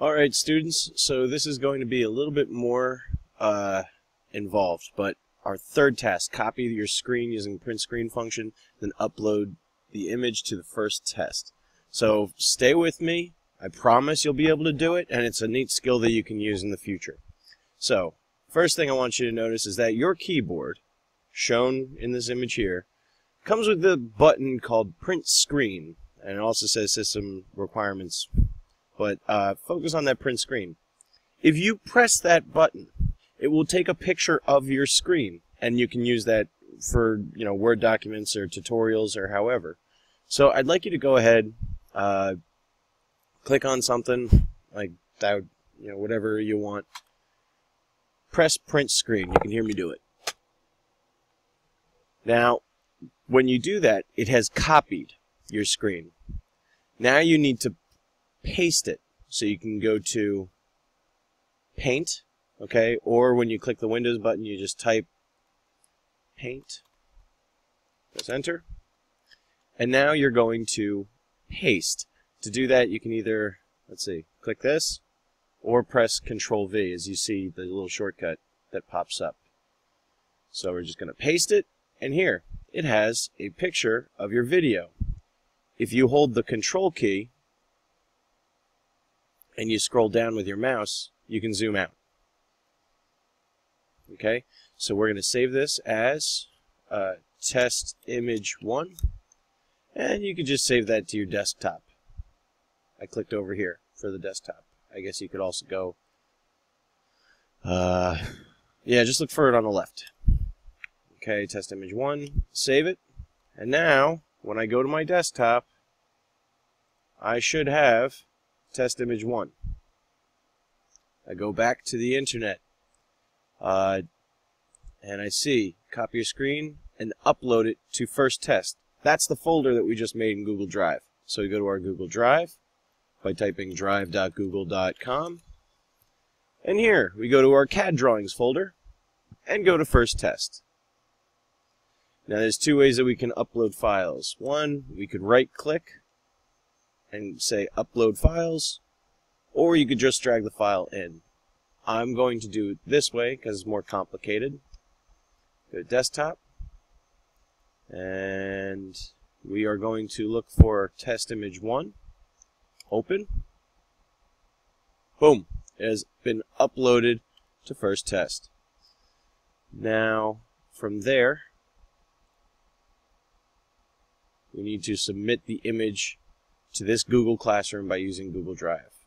Alright students, so this is going to be a little bit more uh, involved, but our third task, copy your screen using print screen function, then upload the image to the first test. So stay with me, I promise you'll be able to do it, and it's a neat skill that you can use in the future. So, first thing I want you to notice is that your keyboard, shown in this image here, comes with the button called print screen, and it also says system requirements but uh, focus on that print screen. If you press that button, it will take a picture of your screen, and you can use that for you know Word documents or tutorials or however. So I'd like you to go ahead, uh, click on something like that, you know, whatever you want. Press print screen. You can hear me do it. Now, when you do that, it has copied your screen. Now you need to paste it. So you can go to paint, okay, or when you click the Windows button, you just type paint, press enter, and now you're going to paste. To do that, you can either, let's see, click this, or press Control V as you see the little shortcut that pops up. So we're just going to paste it, and here, it has a picture of your video. If you hold the Control key, and you scroll down with your mouse, you can zoom out. Okay, so we're going to save this as uh, test image 1, and you can just save that to your desktop. I clicked over here for the desktop. I guess you could also go, uh, yeah, just look for it on the left. Okay, test image 1, save it, and now, when I go to my desktop, I should have test image 1. I go back to the internet uh, and I see copy your screen and upload it to first test. That's the folder that we just made in Google Drive. So we go to our Google Drive by typing drive.google.com and here we go to our CAD drawings folder and go to first test. Now there's two ways that we can upload files. One, we could right click and say upload files, or you could just drag the file in. I'm going to do it this way because it's more complicated. Go to desktop, and we are going to look for test image 1, open, boom, it has been uploaded to first test. Now, from there, we need to submit the image to this Google Classroom by using Google Drive.